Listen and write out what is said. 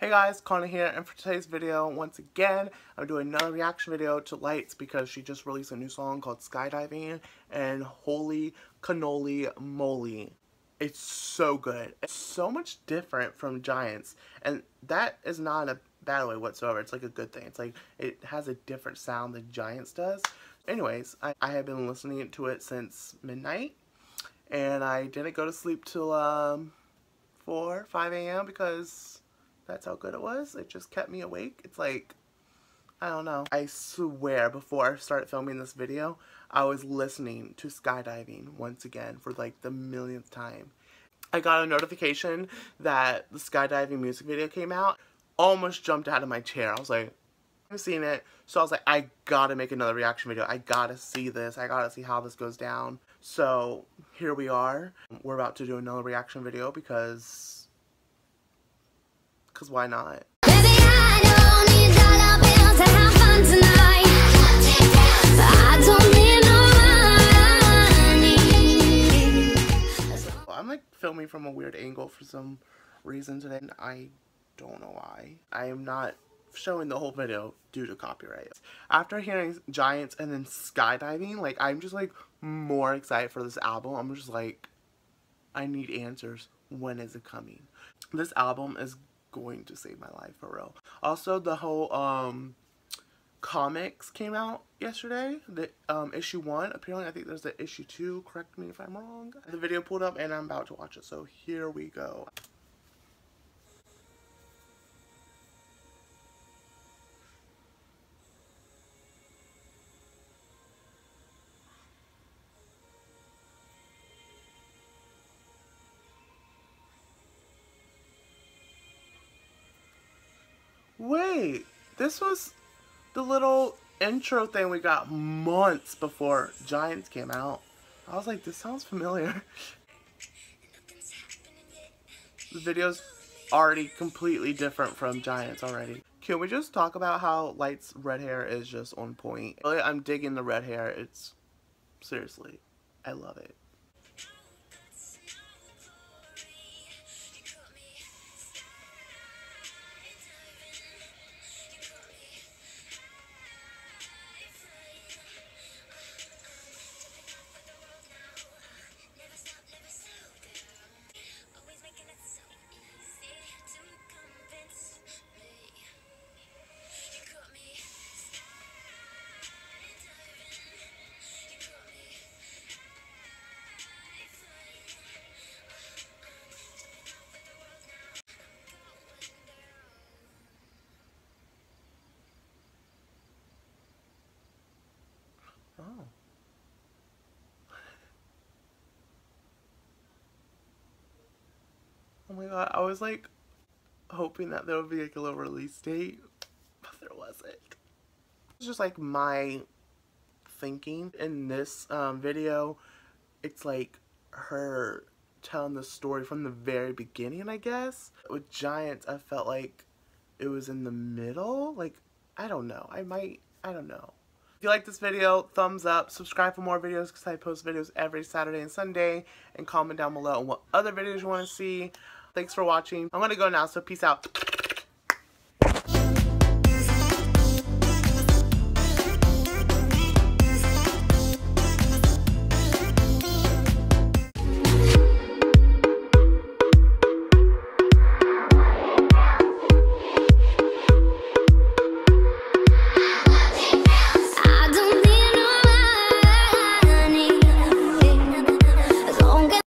Hey guys, Connor here, and for today's video, once again, I'm doing another reaction video to Lights because she just released a new song called Skydiving, and holy cannoli moly, it's so good. It's so much different from Giants, and that is not a bad way whatsoever. It's like a good thing. It's like, it has a different sound than Giants does. Anyways, I, I have been listening to it since midnight, and I didn't go to sleep till, um, 4, 5 a.m. because that's how good it was. It just kept me awake. It's like, I don't know. I swear before I started filming this video, I was listening to Skydiving once again for like the millionth time. I got a notification that the Skydiving music video came out. Almost jumped out of my chair. I was like, I've seen it. So I was like, I gotta make another reaction video. I gotta see this. I gotta see how this goes down. So here we are. We're about to do another reaction video because because why not? I'm like filming from a weird angle for some reason today. And I don't know why. I am not showing the whole video due to copyright. After hearing Giants and then skydiving, like I'm just like more excited for this album. I'm just like, I need answers. When is it coming? This album is going to save my life for real. Also, the whole um, comics came out yesterday. The um, issue one. Apparently, I think there's an issue two. Correct me if I'm wrong. The video pulled up and I'm about to watch it. So here we go. Wait, this was the little intro thing we got months before Giants came out. I was like, this sounds familiar. the video's already completely different from Giants already. Can we just talk about how Light's red hair is just on point? I'm digging the red hair. It's, seriously, I love it. My god, I was like hoping that there would be like a little release date, but there wasn't. It's just like my thinking in this um, video. It's like her telling the story from the very beginning, I guess. With Giants, I felt like it was in the middle. Like, I don't know. I might, I don't know. If you like this video, thumbs up, subscribe for more videos because I post videos every Saturday and Sunday, and comment down below on what other videos you want to see. Thanks for watching. I'm to go now, so peace out.